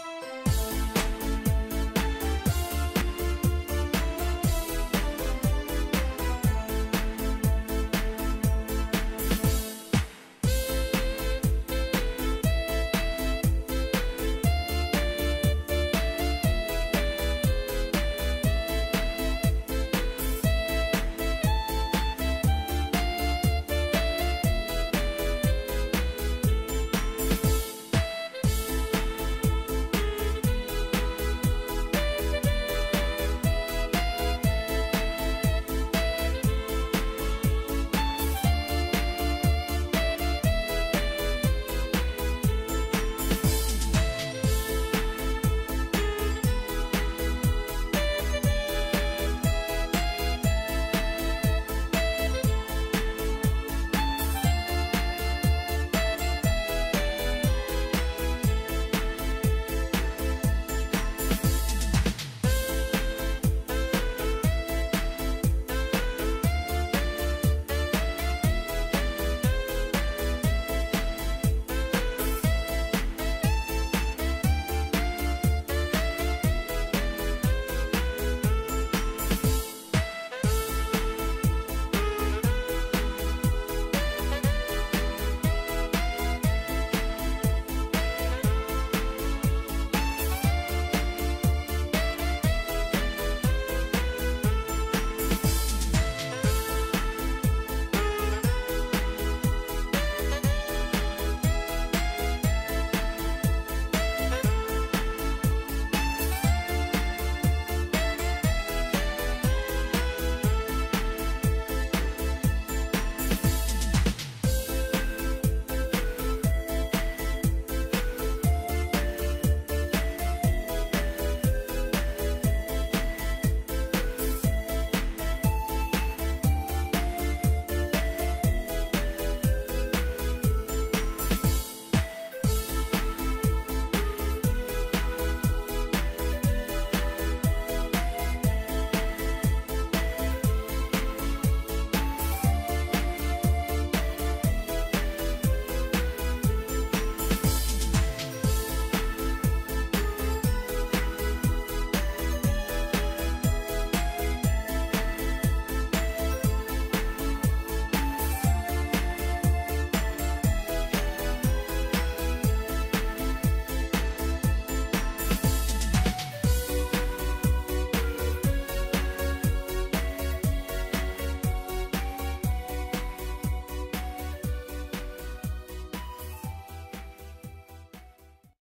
す